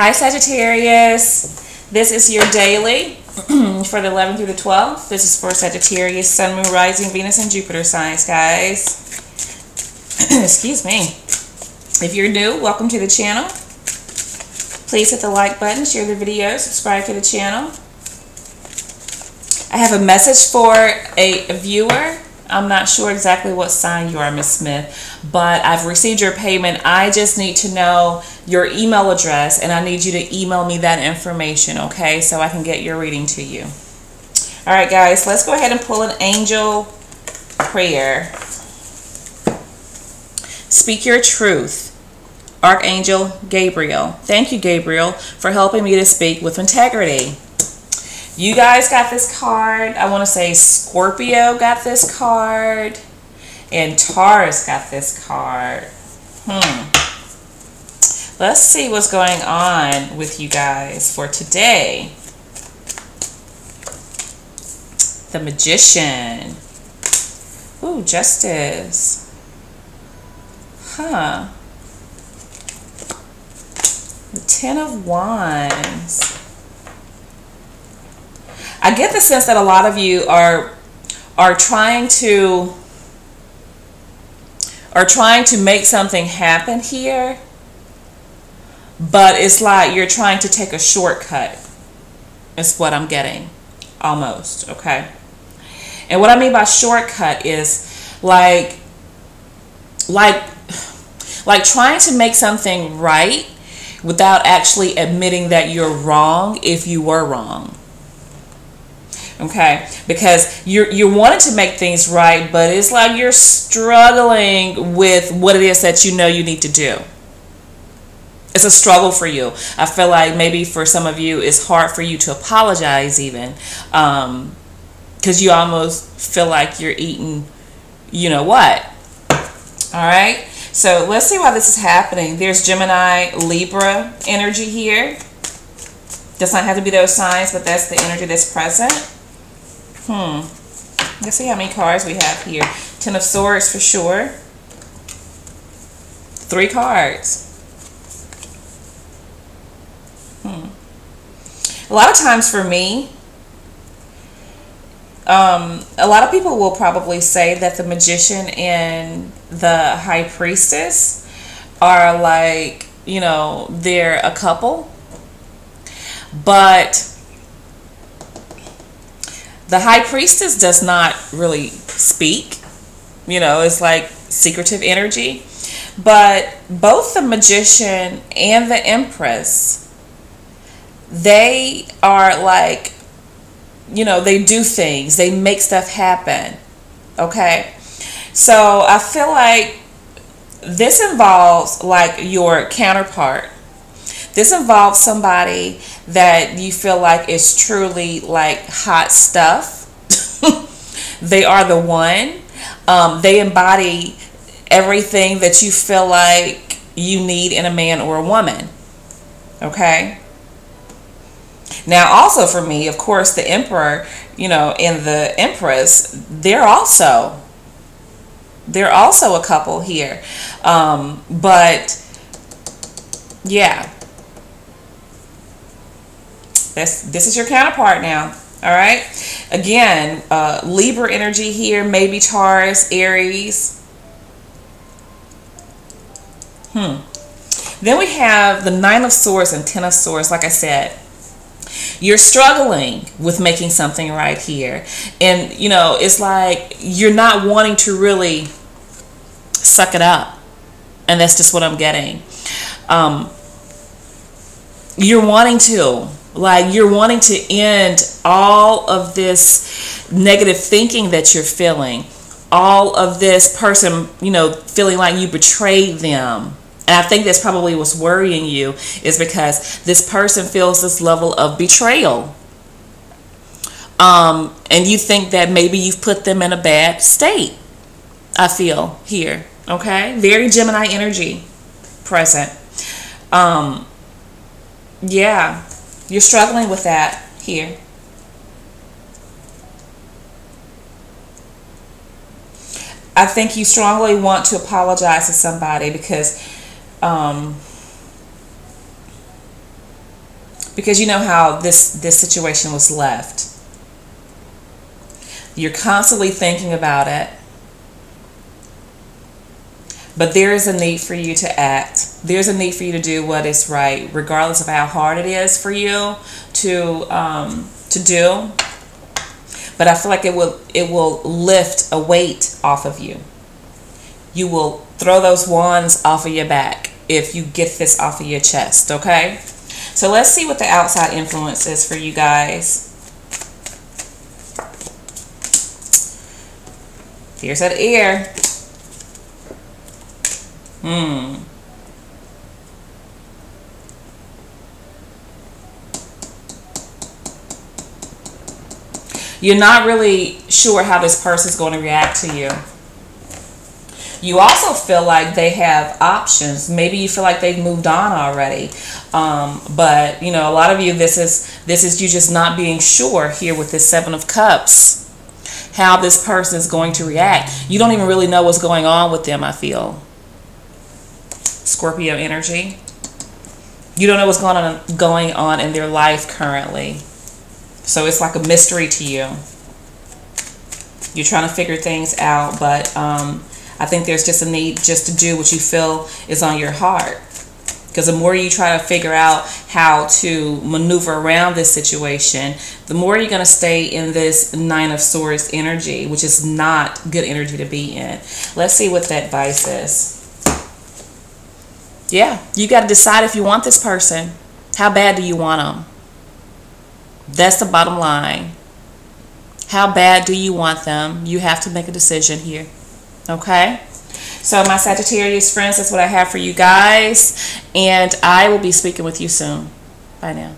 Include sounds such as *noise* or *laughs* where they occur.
Hi, Sagittarius. This is your daily *clears throat* for the 11th through the 12th. This is for Sagittarius, Sun, Moon, Rising, Venus, and Jupiter signs, guys. *clears throat* Excuse me. If you're new, welcome to the channel. Please hit the like button, share the video, subscribe to the channel. I have a message for a viewer I'm not sure exactly what sign you are, Miss Smith, but I've received your payment. I just need to know your email address and I need you to email me that information, okay, so I can get your reading to you. All right, guys, let's go ahead and pull an angel prayer. Speak your truth. Archangel Gabriel. Thank you, Gabriel, for helping me to speak with integrity. You guys got this card. I want to say Scorpio got this card. And Taurus got this card. Hmm. Let's see what's going on with you guys for today. The Magician. Ooh, Justice. Huh. The Ten of Wands. I get the sense that a lot of you are are trying to are trying to make something happen here, but it's like you're trying to take a shortcut. Is what I'm getting, almost okay. And what I mean by shortcut is like like like trying to make something right without actually admitting that you're wrong if you were wrong okay? Because you're you're wanting to make things right but it's like you're struggling with what it is that you know you need to do. It's a struggle for you. I feel like maybe for some of you it's hard for you to apologize even because um, you almost feel like you're eating you know what? All right so let's see why this is happening. There's gemini libra energy here. Does not have to be those signs but that's the energy that's present Hmm. Let's see how many cards we have here. Ten of Swords for sure. Three cards. Hmm. A lot of times for me, um, a lot of people will probably say that the magician and the high priestess are like, you know, they're a couple. But the high priestess does not really speak. You know, it's like secretive energy. But both the magician and the empress, they are like, you know, they do things, they make stuff happen. Okay. So I feel like this involves like your counterpart. This involves somebody that you feel like is truly like hot stuff. *laughs* they are the one. Um, they embody everything that you feel like you need in a man or a woman. Okay? Now, also for me, of course, the emperor, you know, and the empress, they're also they're also a couple here. Um, but yeah, this this is your counterpart now. All right. Again, uh, Libra energy here, maybe Taurus, Aries. Hmm. Then we have the Nine of Swords and Ten of Swords. Like I said, you're struggling with making something right here. And, you know, it's like you're not wanting to really suck it up. And that's just what I'm getting. Um, you're wanting to like you're wanting to end all of this negative thinking that you're feeling. All of this person you know feeling like you betrayed them. And i think that's probably what's worrying you is because this person feels this level of betrayal. Um, and you think that maybe you've put them in a bad state i feel here okay? Very gemini energy present. Um, yeah you're struggling with that here. I think you strongly want to apologize to somebody because um, because you know how this this situation was left. You're constantly thinking about it. But there is a need for you to act. There's a need for you to do what is right, regardless of how hard it is for you to um, to do. But I feel like it will it will lift a weight off of you. You will throw those wands off of your back if you get this off of your chest, okay? So let's see what the outside influence is for you guys. Here's that ear. Hmm. You're not really sure how this person's going to react to you. You also feel like they have options. Maybe you feel like they've moved on already. Um, but you know, a lot of you, this is this is you just not being sure here with this Seven of Cups how this person is going to react. You don't even really know what's going on with them, I feel. Scorpio energy. You don't know what's going on going on in their life currently. So it's like a mystery to you. You're trying to figure things out, but um, I think there's just a need just to do what you feel is on your heart. Because the more you try to figure out how to maneuver around this situation, the more you're going to stay in this Nine of Swords energy, which is not good energy to be in. Let's see what that advice is. Yeah, you got to decide if you want this person. How bad do you want them? That's the bottom line. How bad do you want them? You have to make a decision here. Okay? So, my Sagittarius friends, that's what I have for you guys. And I will be speaking with you soon. Bye now.